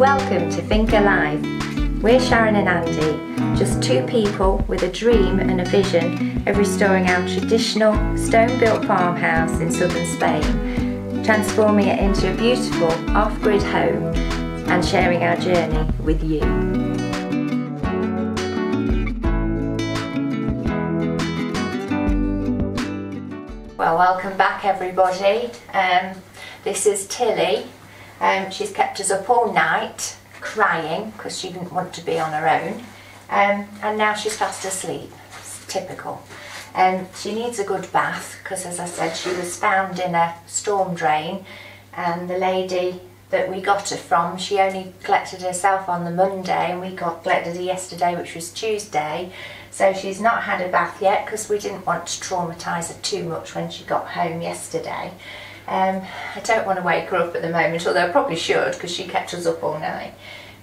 Welcome to Finca Life. We're Sharon and Andy, just two people with a dream and a vision of restoring our traditional stone built farmhouse in southern Spain, transforming it into a beautiful off grid home and sharing our journey with you. Well, welcome back everybody. Um, this is Tilly. Um, she's kept us up all night crying because she didn't want to be on her own. Um, and now she's fast asleep. It's typical. Um, she needs a good bath because, as I said, she was found in a storm drain, and the lady that we got her from, she only collected herself on the Monday, and we got collected her yesterday, which was Tuesday. So she's not had a bath yet because we didn't want to traumatise her too much when she got home yesterday. Um, I don't want to wake her up at the moment, although I probably should because she kept us up all night.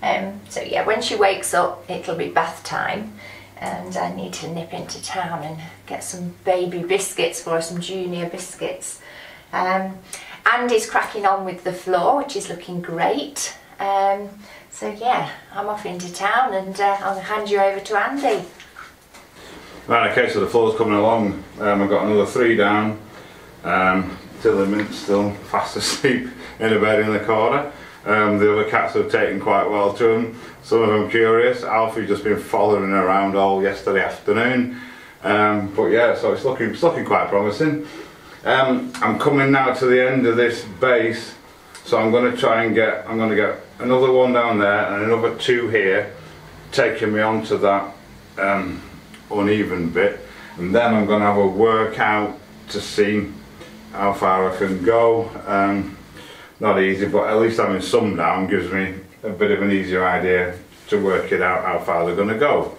Um, so yeah, when she wakes up, it'll be bath time and I need to nip into town and get some baby biscuits for her, some junior biscuits. Um, Andy's cracking on with the floor, which is looking great. Um, so yeah, I'm off into town and uh, I'll hand you over to Andy. Right, okay, so the floor's coming along. Um, I've got another three down. Um, Tilly Mint's still fast asleep in a bed in the corner. Um, the other cats have taken quite well to him. Some of them curious. Alfie's just been following around all yesterday afternoon. Um, but yeah, so it's looking, it's looking quite promising. Um, I'm coming now to the end of this base, so I'm going to try and get, I'm going to get another one down there and another two here, taking me onto that um, uneven bit. And then I'm going to have a workout to see how far I can go. Um, not easy, but at least having some down gives me a bit of an easier idea to work it out how far they're going to go.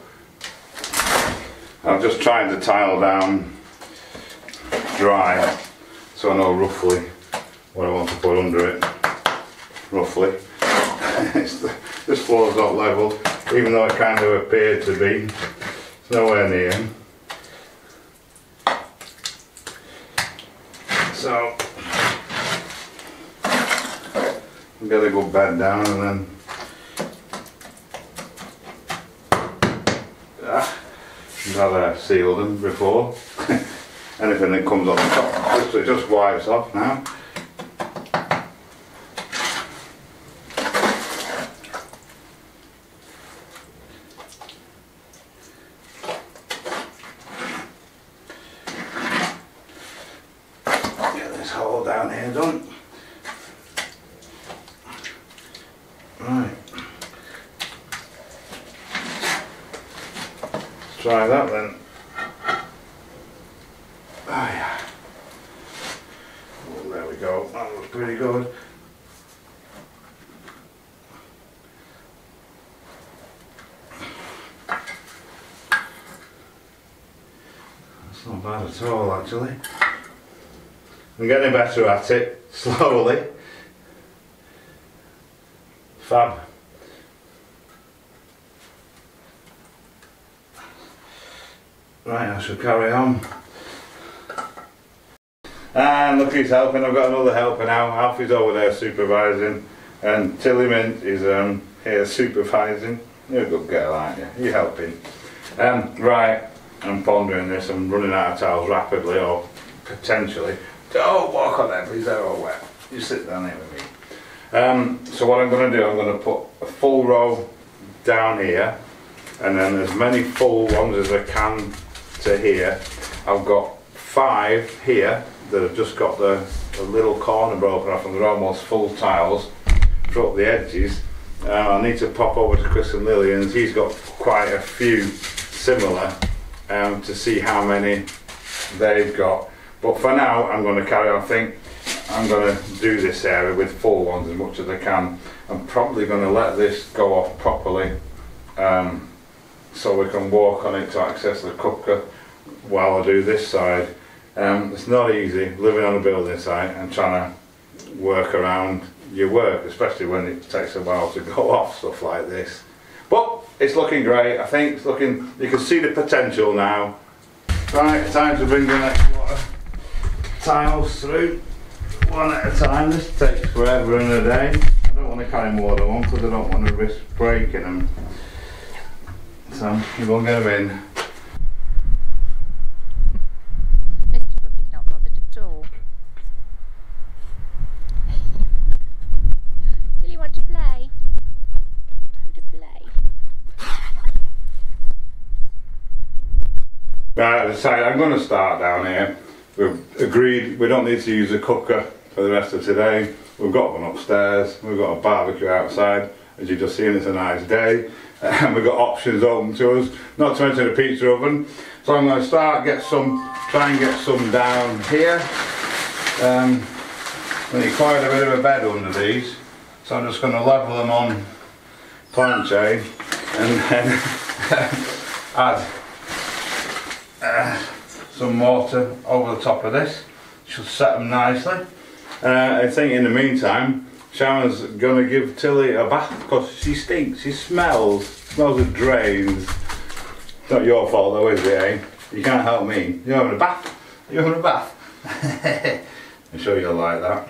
I'm just trying to tile down dry so I know roughly what I want to put under it. Roughly. this floor's not level, even though it kind of appeared to be. It's nowhere near. So I'm gonna go bed down and then ah, I've sealed them before. Anything that comes on top, just, it just wipes off now. Get this hole down here done. Right. Let's try that then. Oh yeah. Oh, there we go. That looks pretty good. That's not bad at all actually. I'm getting better at it, slowly. Fab. Right, I shall carry on. And look he's helping, I've got another helper now. Alfie's over there supervising and Tilly Mint is um, here supervising. You're a good girl, aren't you? You're helping. Um, right, I'm pondering this, I'm running out of towels rapidly or potentially. Don't walk on them, please, they're all wet. You sit down here with me. Um, so what I'm going to do, I'm going to put a full row down here and then as many full ones as I can to here. I've got five here that have just got the, the little corner broken off and they're almost full tiles for the edges. Uh, I need to pop over to Chris and Lillian's, he's got quite a few similar um, to see how many they've got. But for now I'm going to carry on, I think I'm going to do this area with full ones as much as I can. I'm probably going to let this go off properly um, so we can walk on it to access the cooker while I do this side. Um, it's not easy living on a building site and trying to work around your work, especially when it takes a while to go off stuff like this. But it's looking great. I think it's looking. You can see the potential now. Right, time to bring the next of tiles through, one at a time. This takes forever and a day. I don't want to carry more than one because I don't want to risk breaking them. So you will get them in. Mr. Fluffy's not bothered at all. Still you want to play? Want to play? Right, so I'm going to start down here. We've agreed we don't need to use a cooker for the rest of today. We've got one upstairs. We've got a barbecue outside. As you've just seen, it's a nice day. And we've got options open to us. Not to mention a pizza oven. So I'm going to start, get some, try and get some down here. Um, we need quite a bit of a bed under these. So I'm just going to level them on planche and then add some water over the top of this. Should set them nicely. Uh, I think in the meantime, Sharon's gonna give Tilly a bath because she stinks. She smells. Smells of drains. It's not your fault though, is it? Eh? You can't help me. You're having a bath. You're having a bath. I'm sure you'll like that.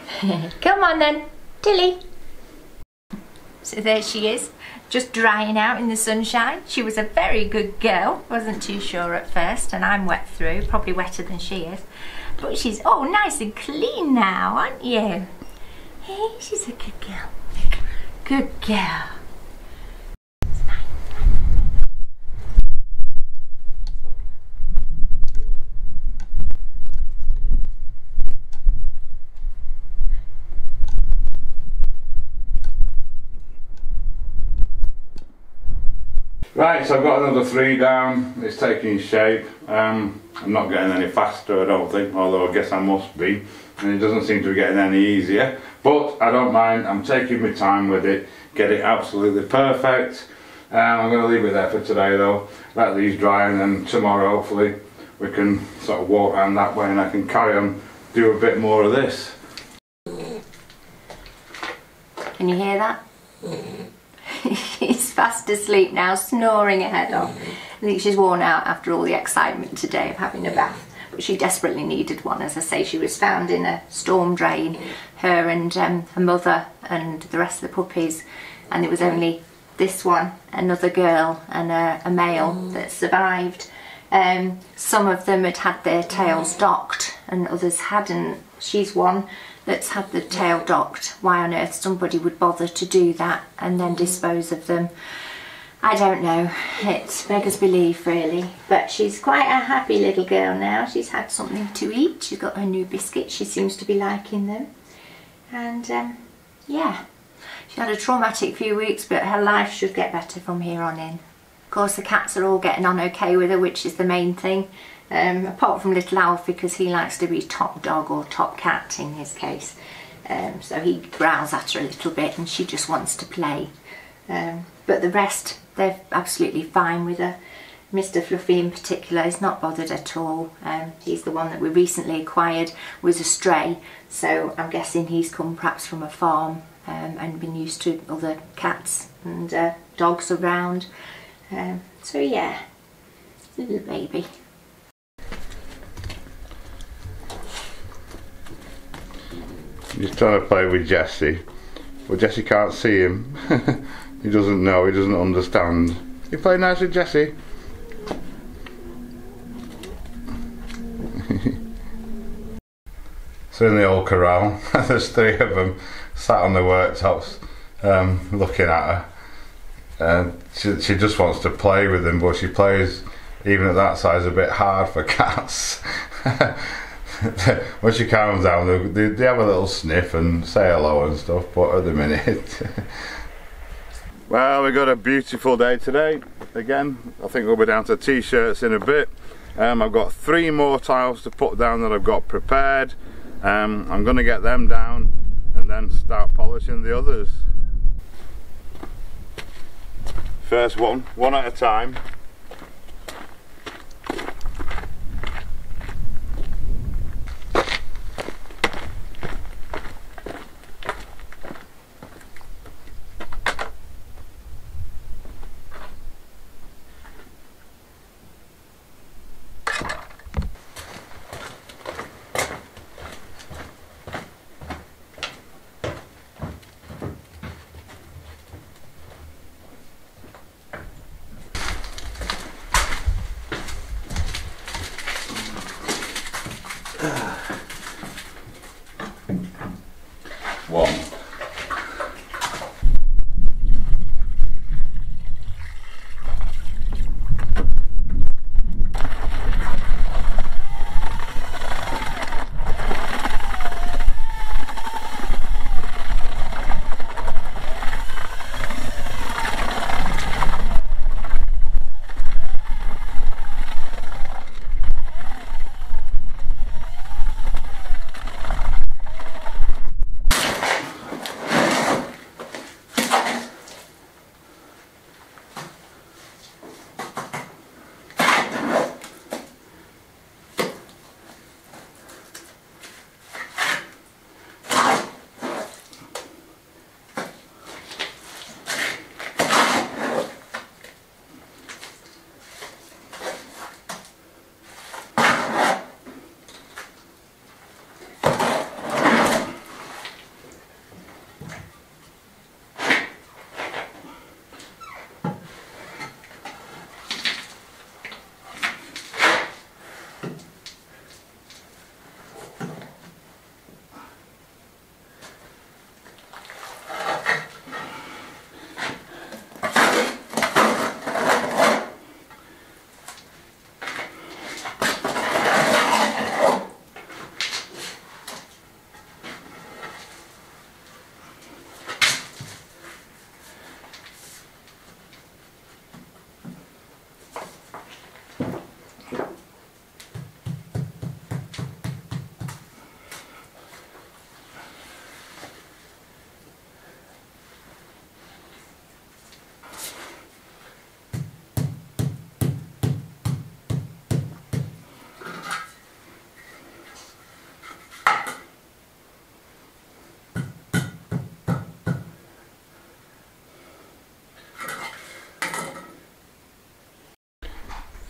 Come on then, Tilly. So there she is, just drying out in the sunshine. She was a very good girl, wasn't too sure at first, and I'm wet through, probably wetter than she is. But she's oh nice and clean now, aren't you? Hey, she's a good girl. Good girl. Right, so I've got another three down. It's taking shape. Um, I'm not getting any faster, I don't think, although I guess I must be. And it doesn't seem to be getting any easier. But I don't mind, I'm taking my time with it, get it absolutely perfect. Um, I'm going to leave it there for today though, let these dry and then tomorrow hopefully we can sort of walk around that way and I can carry on, do a bit more of this. Can you hear that? she's fast asleep now, snoring her head off. I think she's worn out after all the excitement today of having a bath. But she desperately needed one. As I say, she was found in a storm drain, her and um, her mother and the rest of the puppies. And it was only this one, another girl and a, a male that survived. Um, some of them had had their tails docked and others hadn't. She's one that's had the tail docked. Why on earth somebody would bother to do that and then dispose of them? I don't know. It beggars belief, really. But she's quite a happy little girl now. She's had something to eat. She's got her new biscuits. She seems to be liking them. And um, yeah, she had a traumatic few weeks, but her life should get better from here on in. Of course, the cats are all getting on okay with her, which is the main thing. Um, apart from little Alf because he likes to be top dog or top cat in his case. Um, so he growls at her a little bit and she just wants to play. Um, but the rest, they're absolutely fine with her. Mr Fluffy in particular is not bothered at all. Um, he's the one that we recently acquired, was a stray, so I'm guessing he's come perhaps from a farm um, and been used to other cats and uh, dogs around. Um, so yeah, little baby. He's trying to play with Jesse. Well, Jesse can't see him. he doesn't know, he doesn't understand. You play nice with Jesse? so in the old corral, there's three of them sat on the worktops um, looking at her. And she, she just wants to play with them, but she plays, even at that size, a bit hard for cats. When she calms down, they, they, have a little sniff and say hello and stuff, but at the minute. well, we got a beautiful day today. Again, I think we'll be down to t shirts in a bit. Um, I've got three more tiles to put down that I've got prepared. Um, I'm going to get them down and then start polishing the others. First one, one at a time.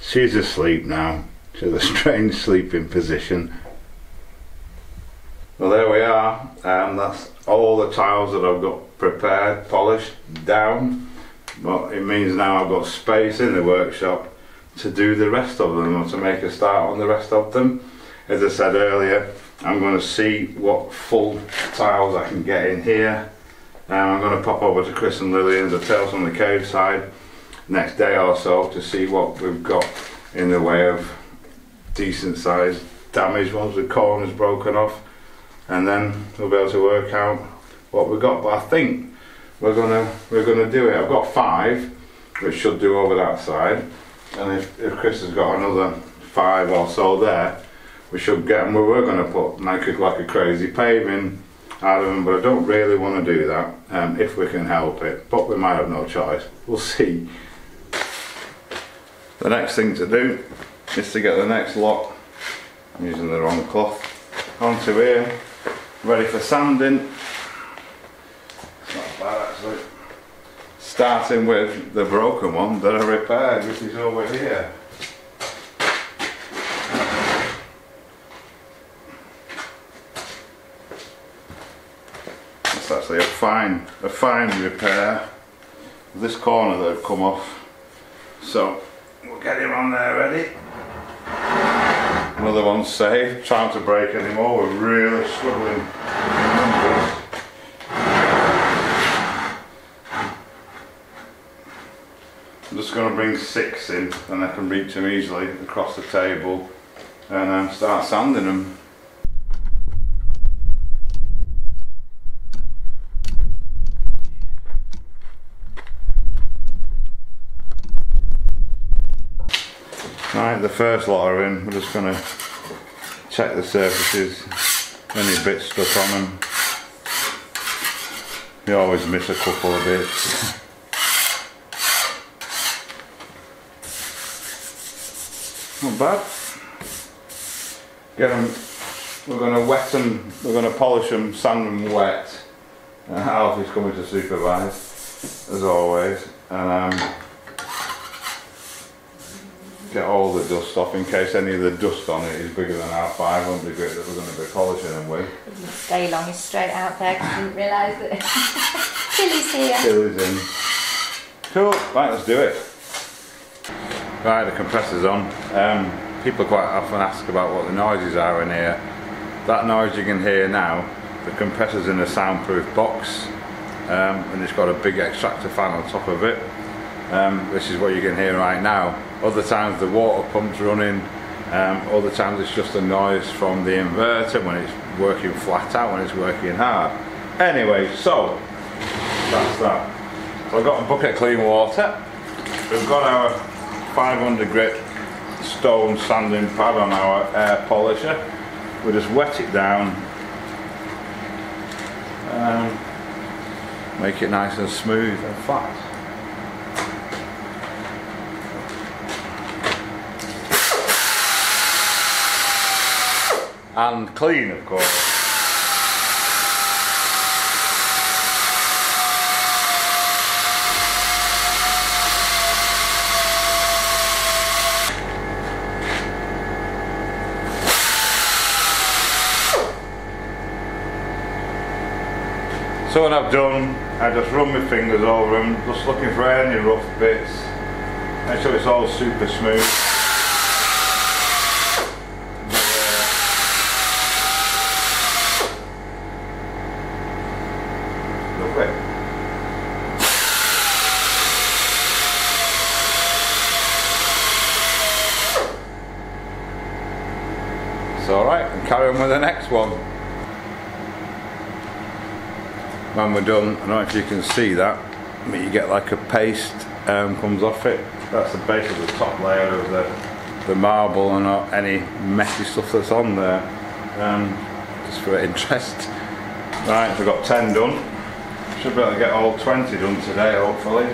She's asleep now. She's a strange sleeping position. Well, there we are. Um, that's all the tiles that I've got prepared, polished, down. But it means now I've got space in the workshop to do the rest of them or to make a start on the rest of them. As I said earlier, I'm going to see what full tiles I can get in here. Um, I'm going to pop over to Chris and Lillian's at Tales from the Cave side next day or so to see what we've got in the way of decent sized damaged ones. With corners broken off and then we'll be able to work out what we've got. But I think we're gonna we're gonna do it. I've got five which should do over that side. And if, if Chris has got another five or so there we should get them we were going to put like a, like a crazy paving out of them but I don't really want to do that um, if we can help it. But we might have no choice. We'll see the next thing to do is to get the next lot, I'm using the wrong cloth, onto here, ready for sanding. It's not bad actually. Starting with the broken one that I repaired, which is over here. It's actually a fine, a fine repair. This corner that had come off. So We'll get him on there ready. Another one safe, Time to break anymore, we're really struggling I'm just going to bring six in and I can reach them easily across the table and um, start sanding them. The first lot are in. We're just going to check the surfaces, any bits stuck on them. You always miss a couple of bits. Not bad. Get them, we're going to wet them, we're going to polish them, sand them wet. Uh, Alfie's coming to supervise, as always. And um, get all the dust off in case any of the dust on it is bigger than our 500 grit that we're going to be polishing them with. stay long is straight out there because I didn't realise that Tilly's here. Tilly's in. Cool, right let's do it. Right the compressor's on. Um, people quite often ask about what the noises are in here. That noise you can hear now, the compressor's in a soundproof box um, and it's got a big extractor fan on top of it. Um, this is what you can hear right now. Other times the water pump's running, um, other times it's just a noise from the inverter when it's working flat out, when it's working hard. Anyway, so that's that. So I've got a bucket of clean water. We've got our 500 grit stone sanding pad on our air polisher. We just wet it down. Um, make it nice and smooth and flat. And clean of course. So when I've done, I just run my fingers over them, just looking for any rough bits. Make sure it's all super smooth. It's alright, and carry on with the next one. When we're done, I don't know if you can see that, but you get like a paste um, comes off it. That's the base of the top layer of the, the marble and any messy stuff that's on there. Um, just for interest. Right, we've got 10 done. Should be able to get all 20 done today, hopefully.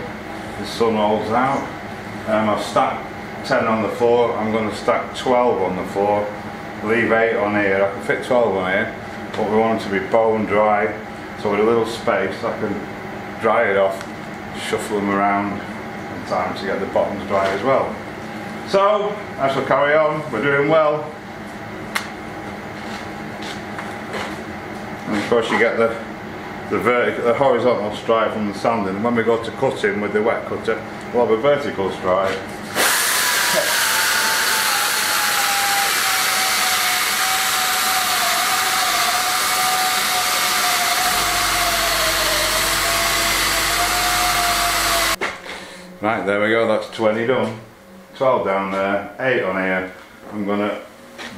The sun holds out. Um, I've stacked 10 on the floor. I'm going to stack 12 on the floor leave 8 on here, I can fit 12 on here but we want them to be bone dry so with a little space I can dry it off, shuffle them around in time to get the bottoms dry as well. So, I shall carry on, we're doing well. And of course you get the the, vertical, the horizontal stripe from the sanding. When we go to cutting with the wet cutter, we'll have a vertical stripe Right, there we go, that's 20 done. 12 down there, 8 on here. I'm going to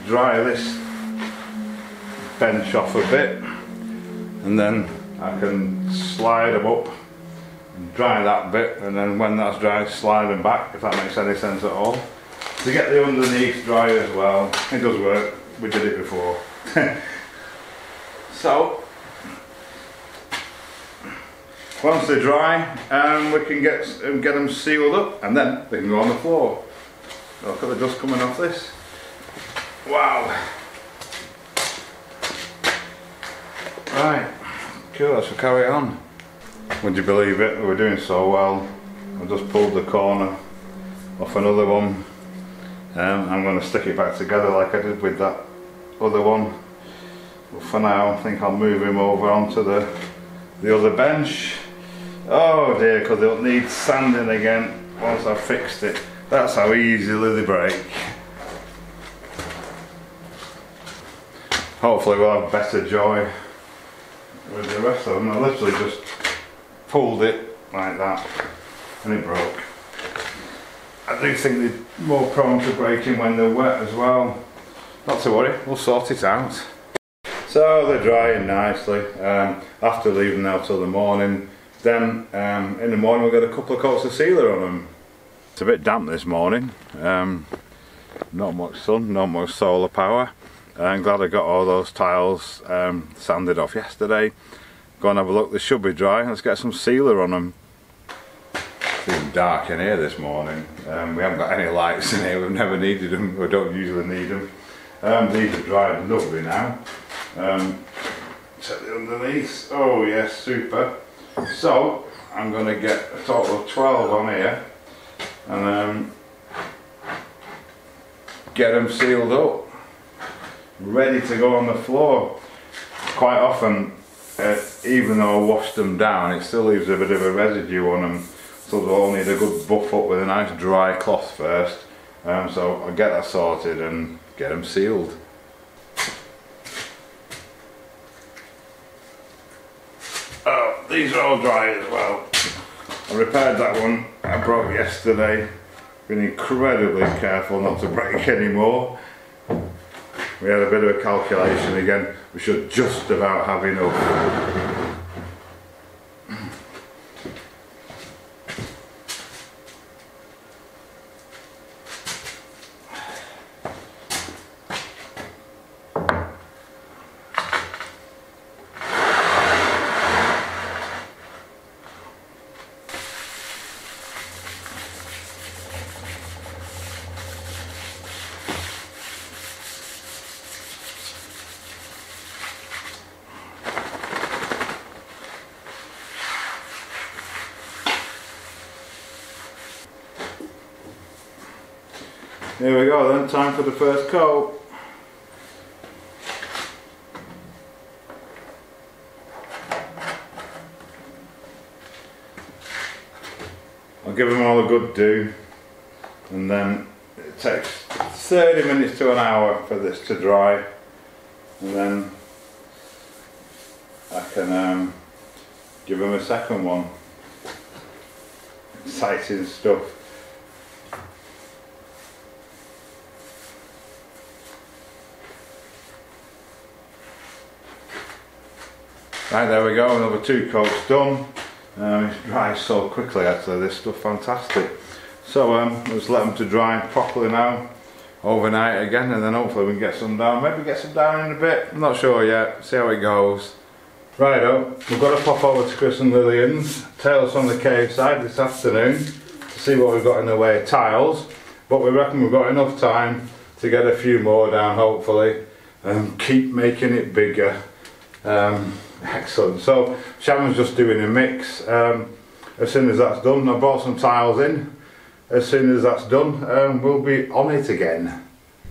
dry this bench off a bit and then I can slide them up and dry that bit and then when that's dry slide them back if that makes any sense at all. To get the underneath dry as well, it does work, we did it before. so once they're dry, um, we can get um, get them sealed up and then they can go on the floor. Look at the dust coming off this. Wow. Right, cool, let's carry on. Would you believe it, we're doing so well. I just pulled the corner off another one. Um, I'm going to stick it back together like I did with that other one. But for now, I think I'll move him over onto the, the other bench Oh dear, because it'll need sanding again once I've fixed it. That's how easily they break. Hopefully we'll have better joy with the rest of them. I literally just pulled it like that and it broke. I do think they're more prone to breaking when they're wet as well. Not to worry, we'll sort it out. So they're drying nicely. Um, after leaving them till the morning, then um, in the morning we'll get a couple of coats of sealer on them. It's a bit damp this morning, um, not much sun, not much solar power. I'm glad I got all those tiles um, sanded off yesterday. Go and have a look, they should be dry. Let's get some sealer on them. It's even dark in here this morning. Um, we haven't got any lights in here, we've never needed them, we don't usually need them. Um, these are dried lovely now. Um, check the underneath. Oh yes, super. So I'm going to get a total of 12 on here and um, get them sealed up, ready to go on the floor. Quite often, uh, even though I washed them down, it still leaves a bit of a residue on them, so they'll all need a good buff up with a nice dry cloth first, Um, so I'll get that sorted and get them sealed. Oh, these are all dry as well. I repaired that one I broke yesterday. Been incredibly careful not to break anymore. We had a bit of a calculation again. We should just about have enough. Here we go then, time for the first coat. I'll give them all a good do and then it takes 30 minutes to an hour for this to dry and then I can um, give them a second one. Exciting stuff. Right, there we go, another two coats done. Um, it dries so quickly actually, this stuff fantastic. So um, let's let them to dry properly now, overnight again, and then hopefully we can get some down. Maybe get some down in a bit, I'm not sure yet, see how it goes. Right up, we've got to pop over to Chris and Lillian's, Tales from the Cave side this afternoon, to see what we've got in the way of tiles. But we reckon we've got enough time to get a few more down hopefully, and keep making it bigger. Um, excellent. So Sharon's just doing a mix. Um, as soon as that's done, I brought some tiles in. As soon as that's done, um, we'll be on it again.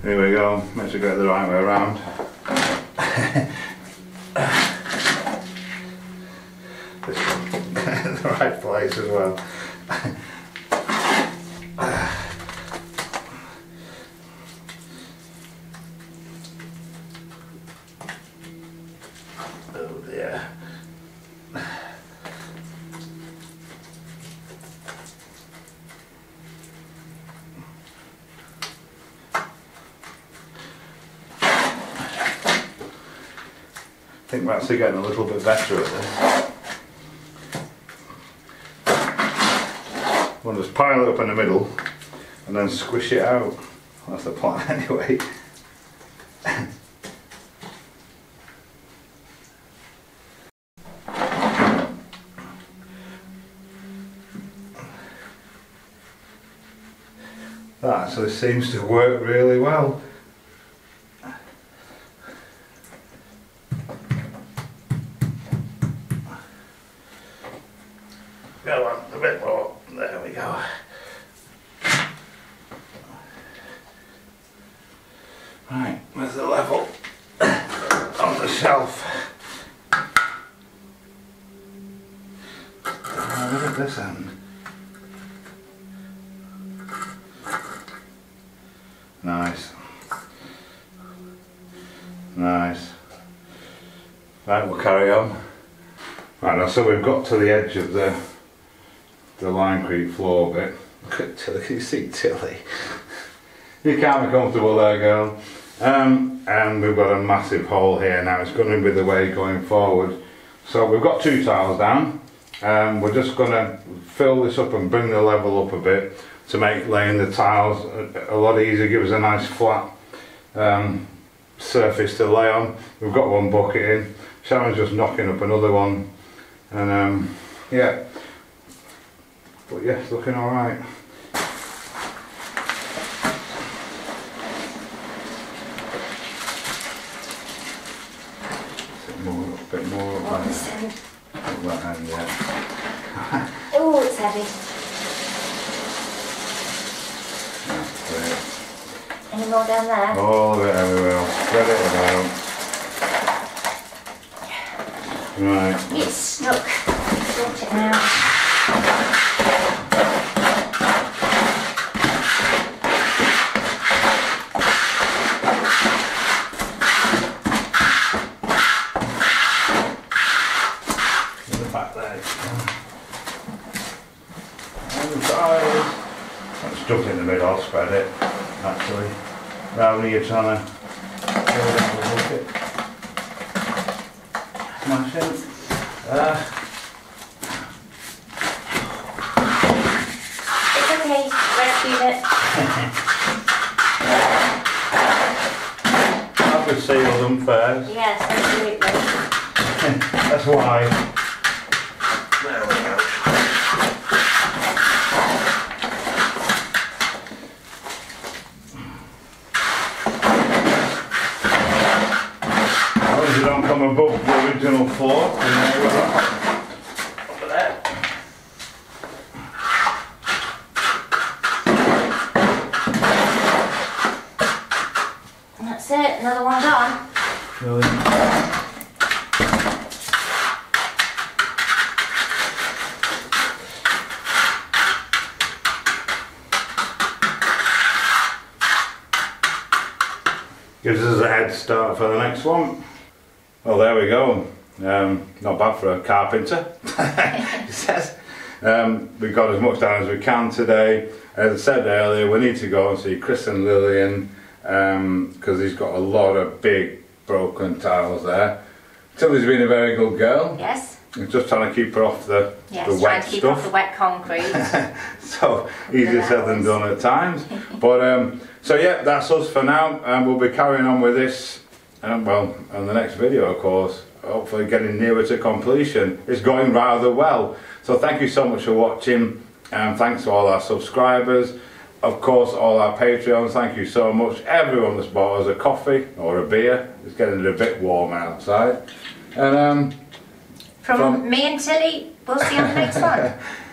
Here we go. Make sure I get the right way around. The right place as well. Dear. I think we're actually getting a little bit better at this. We'll just pile it up in the middle and then squish it out. That's the plan anyway. That actually seems to work really well. Go on, a bit more. There we go. Right, where's the level? On the shelf. Oh, look at this end. Nice. Nice. Right, we'll carry on. Right, now, so we've got to the edge of the the limecrete floor bit. Look at Tilly, can you see Tilly? you can't be comfortable there, girl. Um, and we've got a massive hole here now. It's going to be the way going forward. So we've got two tiles down. Um, we're just going to fill this up and bring the level up a bit to make laying the tiles a, a lot easier. Give us a nice flat um, surface to lay on. We've got one bucket in. Sharon's just knocking up another one. And um, yeah. But yeah, it's looking alright. More, a bit more up there. is? Up that end, yeah. Oh, it's heavy. That's it. Any more down there? Oh, All of it everywhere. Spread it about. Right. It's stuck. Sort it out. Stuck in the middle, I'll spread it, actually. Rather than you trying to hold up the bucket. Smash it. Uh, It's okay, rescued it. I've just sealed them first. Yes, absolutely. That's why. There we go. As long as you don't come above the original floor. you know where that- Over there. That's it, another one gone. Brilliant. Gives us a head start for the next one. Well, there we go. Um, not bad for a carpenter, he says. Um, we got as much done as we can today. As I said earlier, we need to go and see Chris and Lillian because he's got a lot of big broken tiles there. Tilly's been a very good girl. Yes, He's just trying to keep her off the, yes, the trying wet to keep off the wet concrete. so easier said than done at times. But um, so yeah, that's us for now. And we'll be carrying on with this. Um, well, on the next video, of course. Hopefully, getting nearer to completion. It's going rather well. So thank you so much for watching. And thanks to all our subscribers. Of course, all our Patreons, thank you so much. Everyone that's bought us a coffee or a beer. It's getting a bit warm outside. And um, From, From- me and Tilly, we'll see you on the next one.